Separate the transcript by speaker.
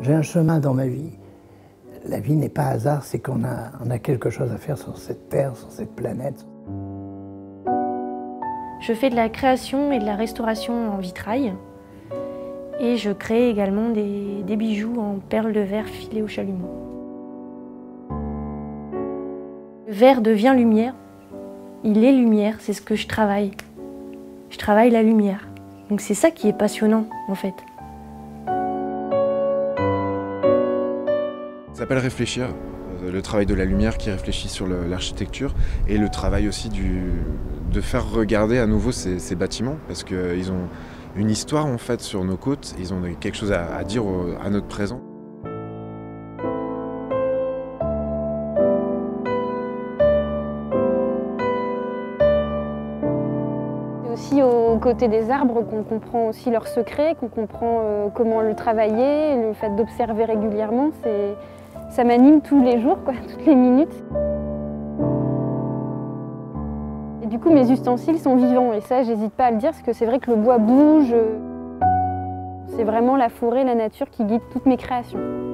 Speaker 1: J'ai un chemin dans ma vie. La vie n'est pas hasard, c'est qu'on a, quelque chose à faire sur cette terre, sur cette planète.
Speaker 2: Je fais de la création et de la restauration en vitrail. Et je crée également des, des bijoux en perles de verre filées au chalumeau. Le verre devient lumière. Il est lumière, c'est ce que je travaille. Je travaille la lumière. Donc c'est ça qui est passionnant en fait.
Speaker 3: Ça s'appelle réfléchir, euh, le travail de la lumière qui réfléchit sur l'architecture et le travail aussi du, de faire regarder à nouveau ces, bâtiments parce qu'ils ont une histoire en fait sur nos côtes, ils ont quelque chose à, dire au, à notre présent.
Speaker 4: Aussi aux côtés des arbres qu'on comprend aussi leurs secrets, qu'on comprend euh, comment le travailler, le fait d'observer régulièrement, ça m'anime tous les jours, toutes les minutes. Et du coup, mes ustensiles sont vivants et ça, j'hésite pas à le dire parce que c'est vrai que le bois bouge. C'est vraiment la forêt, la nature qui guide toutes mes créations.